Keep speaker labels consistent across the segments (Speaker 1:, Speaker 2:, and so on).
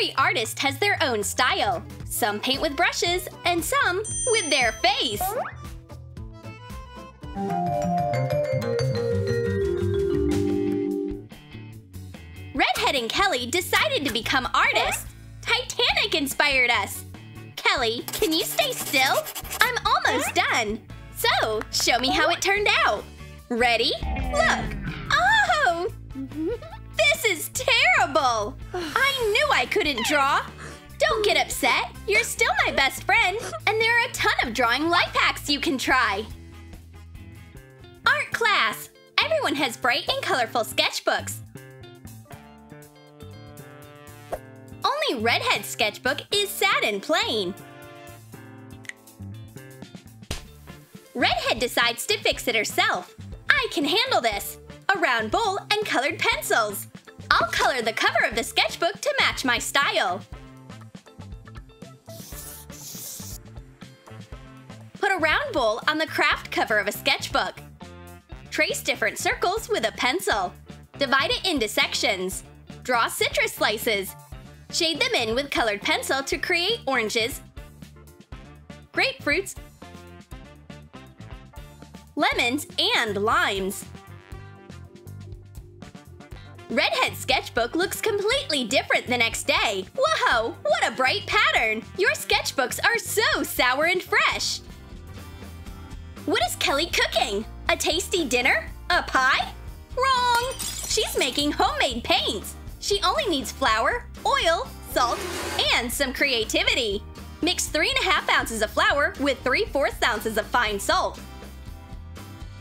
Speaker 1: Every artist has their own style. Some paint with brushes, and some with their face. Redhead and Kelly decided to become artists. Titanic inspired us. Kelly, can you stay still? I'm almost done. So, show me how it turned out. Ready? Look! Oh! Terrible! I knew I couldn't draw! Don't get upset, you're still my best friend, and there are a ton of drawing life hacks you can try! Art class! Everyone has bright and colorful sketchbooks. Only Redhead's sketchbook is sad and plain. Redhead decides to fix it herself. I can handle this! A round bowl and colored pencils. I'll color the cover of the sketchbook to match my style. Put a round bowl on the Kraft cover of a sketchbook. Trace different circles with a pencil. Divide it into sections. Draw citrus slices. Shade them in with colored pencil to create oranges, grapefruits, lemons, and limes. Redhead's sketchbook looks completely different the next day. Whoa, what a bright pattern! Your sketchbooks are so sour and fresh! What is Kelly cooking? A tasty dinner? A pie? Wrong! She's making homemade paints! She only needs flour, oil, salt, and some creativity. Mix 3.5 ounces of flour with 3 fourths ounces of fine salt.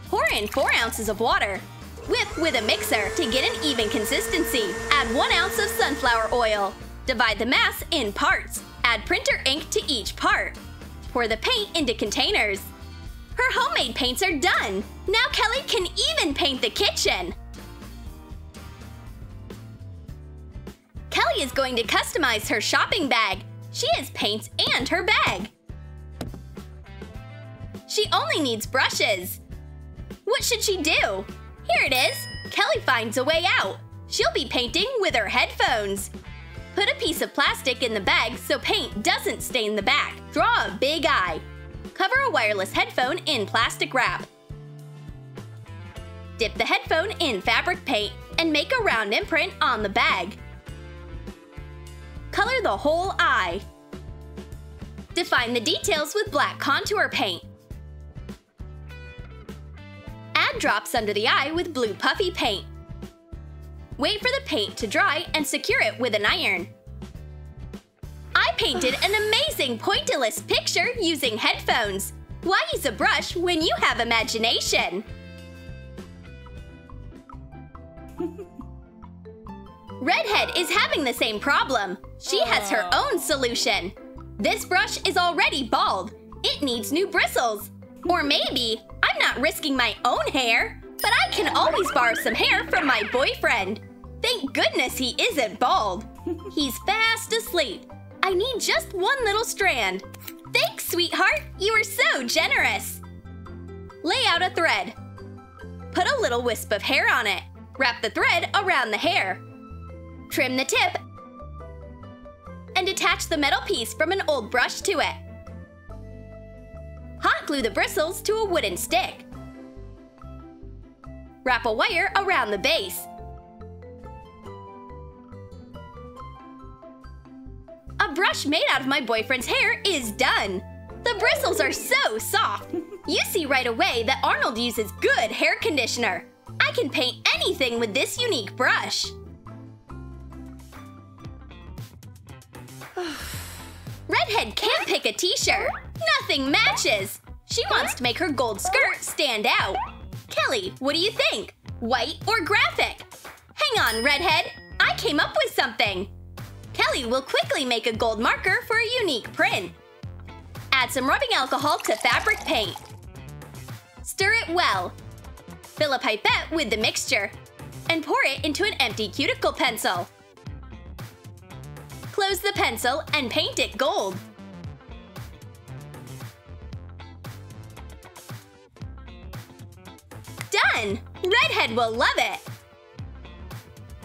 Speaker 1: Pour in 4 ounces of water. Whip with a mixer to get an even consistency. Add 1 ounce of sunflower oil. Divide the mass in parts. Add printer ink to each part. Pour the paint into containers. Her homemade paints are done! Now Kelly can even paint the kitchen! Kelly is going to customize her shopping bag. She has paints and her bag. She only needs brushes. What should she do? Here it is. Kelly finds a way out. She'll be painting with her headphones. Put a piece of plastic in the bag so paint doesn't stain the back. Draw a big eye. Cover a wireless headphone in plastic wrap. Dip the headphone in fabric paint and make a round imprint on the bag. Color the whole eye. Define the details with black contour paint. Drops under the eye with blue puffy paint. Wait for the paint to dry and secure it with an iron. I painted an amazing pointillist picture using headphones. Why use a brush when you have imagination? Redhead is having the same problem. She has her own solution. This brush is already bald. It needs new bristles. Or maybe Not risking my own hair, but I can always borrow some hair from my boyfriend. Thank goodness he isn't bald. He's fast asleep. I need just one little strand. Thanks, sweetheart. You are so generous. Lay out a thread. Put a little wisp of hair on it. Wrap the thread around the hair. Trim the tip and attach the metal piece from an old brush to it. Glue the bristles to a wooden stick. Wrap a wire around the base. A brush made out of my boyfriend's hair is done! The bristles are so soft! You see right away that Arnold uses good hair conditioner. I can paint anything with this unique brush. Redhead can't pick a t-shirt. Nothing matches. She wants to make her gold skirt stand out. Kelly, what do you think? White or graphic? Hang on, Redhead. I came up with something. Kelly will quickly make a gold marker for a unique print. Add some rubbing alcohol to fabric paint. Stir it well. Fill a pipette with the mixture. And pour it into an empty cuticle pencil. Close the pencil and paint it gold. Done! Redhead will love it!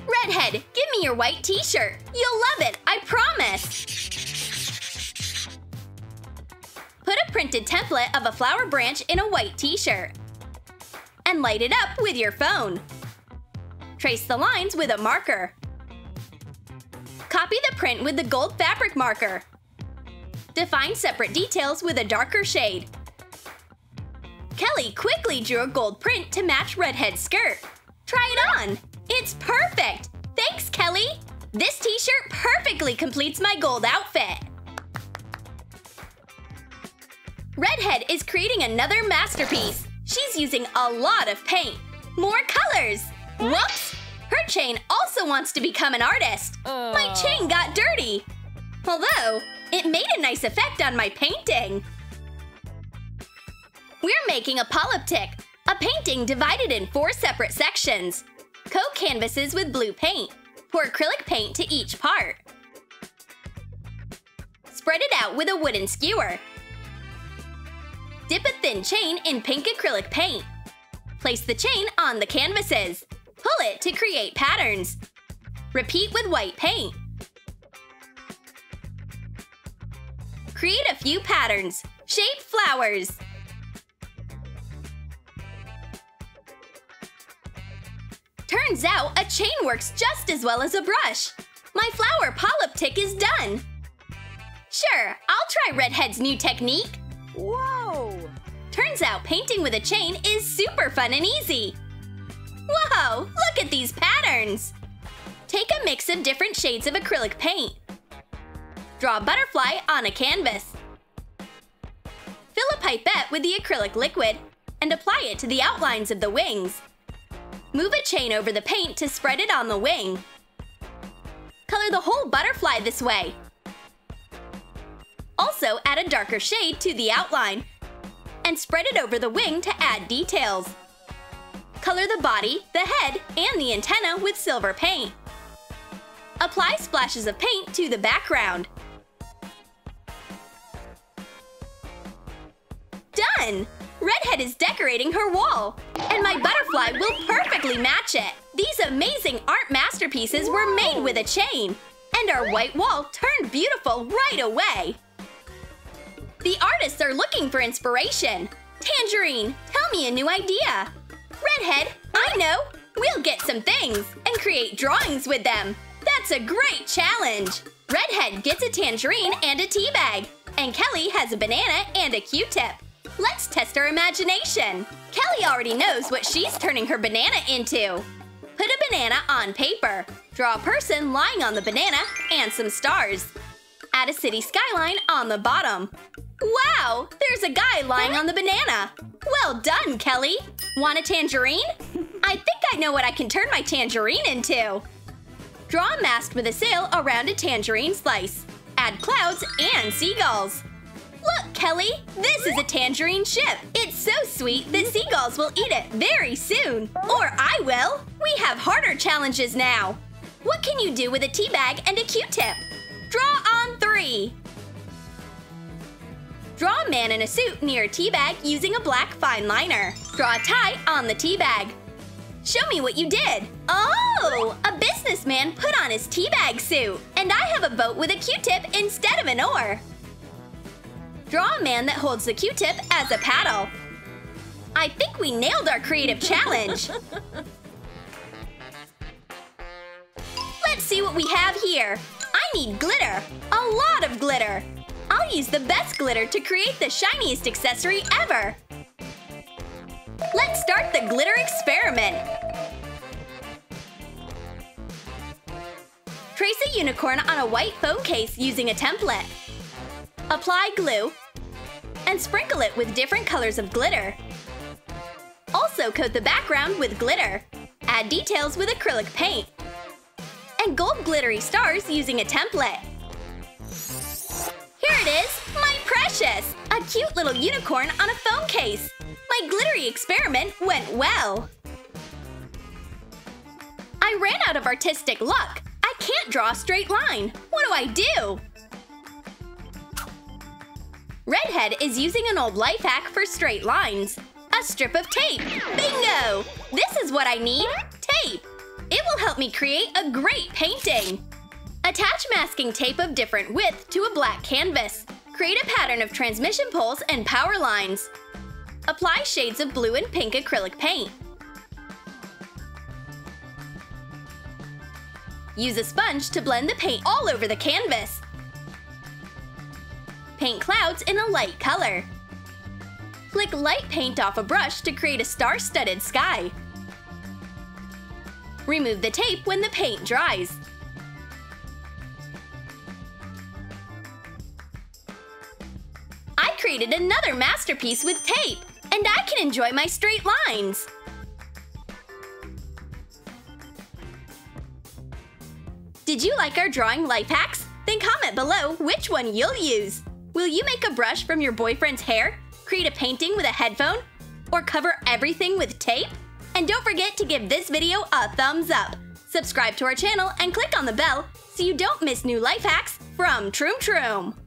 Speaker 1: Redhead, give me your white t-shirt. You'll love it, I promise. Put a printed template of a flower branch in a white t-shirt. And light it up with your phone. Trace the lines with a marker. Copy the print with the gold fabric marker. Define separate details with a darker shade. Kelly quickly drew a gold print to match Redhead's skirt. Try it on! It's perfect! Thanks, Kelly! This t-shirt perfectly completes my gold outfit! Redhead is creating another masterpiece. She's using a lot of paint. More colors! Whoops! Her chain also wants to become an artist. My chain got dirty. Although, it made a nice effect on my painting. Making a polyptych, a painting divided in four separate sections. Coat canvases with blue paint. Pour acrylic paint to each part. Spread it out with a wooden skewer. Dip a thin chain in pink acrylic paint. Place the chain on the canvases. Pull it to create patterns. Repeat with white paint. Create a few patterns. Shape flowers. Turns out a chain works just as well as a brush. My flower polyptych is done. Sure, I'll try Redhead's new technique.
Speaker 2: Whoa!
Speaker 1: Turns out painting with a chain is super fun and easy. Whoa, look at these patterns! Take a mix of different shades of acrylic paint. Draw a butterfly on a canvas. Fill a pipette with the acrylic liquid and apply it to the outlines of the wings. Move a chain over the paint to spread it on the wing. Color the whole butterfly this way. Also add a darker shade to the outline and spread it over the wing to add details. Color the body, the head, and the antenna with silver paint. Apply splashes of paint to the background. Done! Redhead is decorating her wall, and my butterfly will perfectly match it. These amazing art masterpieces were made with a chain, and our white wall turned beautiful right away. The artists are looking for inspiration. Tangerine, tell me a new idea. Redhead, I know! We'll get some things and create drawings with them. That's a great challenge! Redhead gets a tangerine and a tea bag, and Kelly has a banana and a Q-tip. Let's test our imagination. Kelly already knows what she's turning her banana into. Put a banana on paper. Draw a person lying on the banana and some stars. Add a city skyline on the bottom. Wow! There's a guy lying on the banana. Well done, Kelly. Want a tangerine? I think I know what I can turn my tangerine into. Draw a mast with a sail around a tangerine slice. Add clouds and seagulls. Look, Kelly! This is a tangerine ship. It's so sweet that seagulls will eat it very soon. Or I will. We have harder challenges now. What can you do with a tea bag and a Q-tip? Draw on three. Draw a man in a suit near a tea bag using a black fine liner. Draw a tie on the tea bag. Show me what you did. Oh, a businessman put on his teabag suit. And I have a boat with a Q-tip instead of an oar. Draw a man that holds the Q-tip as a paddle. I think we nailed our creative challenge. Let's see what we have here. I need glitter. A lot of glitter. I'll use the best glitter to create the shiniest accessory ever. Let's start the glitter experiment. Trace a unicorn on a white phone case using a template. Apply glue and sprinkle it with different colors of glitter. Also coat the background with glitter. Add details with acrylic paint. And gold glittery stars using a template. Here it is! My precious! A cute little unicorn on a phone case! My glittery experiment went well! I ran out of artistic luck. I can't draw a straight line. What do I do? Redhead is using an old life hack for straight lines. A strip of tape. Bingo! This is what I need. Tape. It will help me create a great painting. Attach masking tape of different width to a black canvas. Create a pattern of transmission poles and power lines. Apply shades of blue and pink acrylic paint. Use a sponge to blend the paint all over the canvas. Paint clouds in a light color. Flick light paint off a brush to create a star-studded sky. Remove the tape when the paint dries. I created another masterpiece with tape, and I can enjoy my straight lines. Did you like our drawing life hacks? Then comment below which one you'll use. Will you make a brush from your boyfriend's hair, create a painting with a headphone, or cover everything with tape? And don't forget to give this video a thumbs up. Subscribe to our channel and click on the bell so you don't miss new life hacks from Troom Troom.